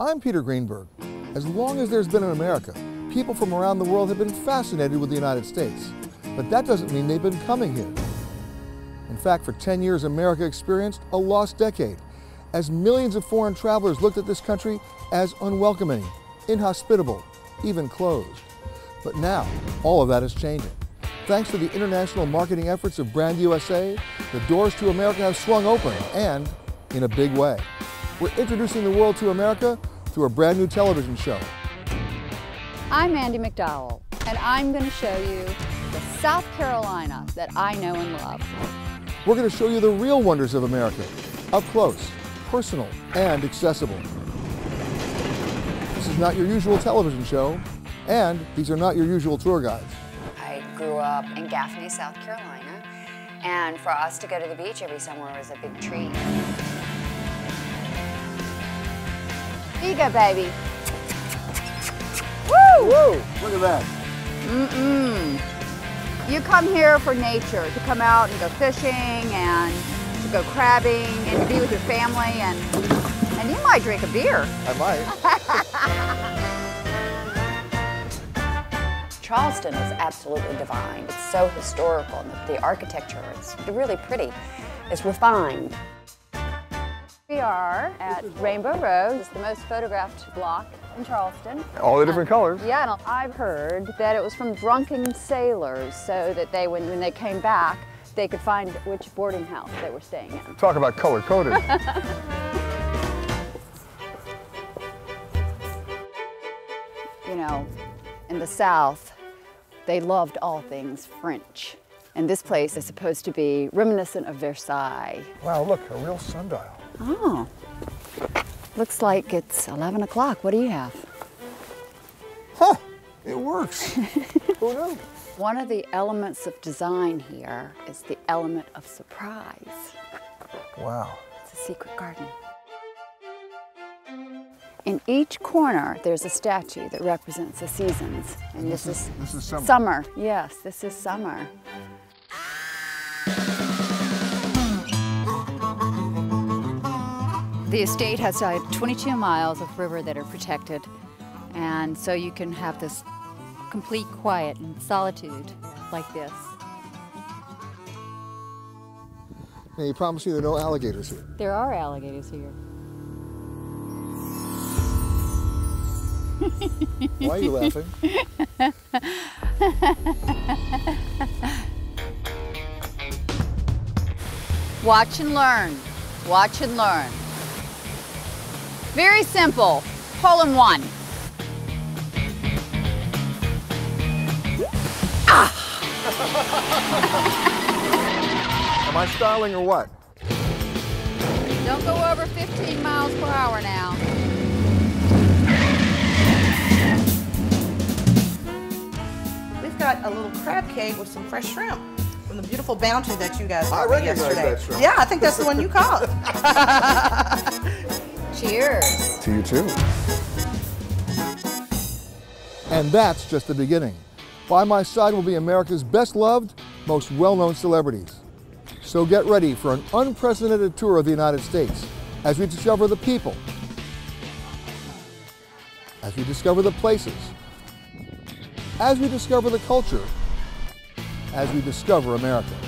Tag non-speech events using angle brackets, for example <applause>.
I'm Peter Greenberg. As long as there's been an America, people from around the world have been fascinated with the United States. But that doesn't mean they've been coming here. In fact, for 10 years, America experienced a lost decade as millions of foreign travelers looked at this country as unwelcoming, inhospitable, even closed. But now, all of that is changing. Thanks to the international marketing efforts of Brand USA, the doors to America have swung open, and in a big way. We're introducing the world to America through a brand new television show. I'm Andie MacDowell, and I'm going to show you the South Carolina that I know and love. We're going to show you the real wonders of America, up close, personal, and accessible. This is not your usual television show, and these are not your usual tour guides. I grew up in Gaffney, South Carolina, and for us to go to the beach every summer was a big treat. Here you go, baby. Woo! Whoa, look at that. Mm-mm. You come here for nature, to come out and go fishing and to go crabbing and to be with your family and and you might drink a beer. I might. <laughs> Charleston is absolutely divine. It's so historical and the architecture is really pretty. It's refined. We are at Rainbow Row. It's the most photographed block in Charleston. All the different colors. Yeah, and I've heard that it was from drunken sailors so that they, when, when they came back, they could find which boarding house they were staying in. Talk about color coded. <laughs> You know, in the South, they loved all things French. And this place is supposed to be reminiscent of Versailles. wow, look, a real sundial. Oh, looks like it's 11 o'clock. What do you have? Huh, it works. <laughs> Who knew? One of the elements of design here is the element of surprise. Wow. It's a secret garden. In each corner, there's a statue that represents the seasons. And this, is, This is summer. summer. Yes, this is summer. The estate has uh, 22 miles of river that are protected, and so you can have this complete quiet and solitude like this. And you promised me there are no alligators here. There are alligators here. <laughs> Why are you laughing? Watch and learn. Watch and learn. Very simple. Hole in one. Ah! <laughs> Am I styling or what? Don't go over 15 miles per hour now. We've got a little crab cake with some fresh shrimp from the beautiful bounty that you guys I recognize yesterday. that shrimp. Yeah, I think that's the one you caught. <laughs> Cheers. To you too. And that's just the beginning. By my side will be America's best loved, most well known celebrities. So get ready for an unprecedented tour of the United States as we discover the people, as we discover the places, as we discover the culture, as we discover America.